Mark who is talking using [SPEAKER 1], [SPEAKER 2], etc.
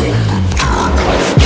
[SPEAKER 1] from the dead.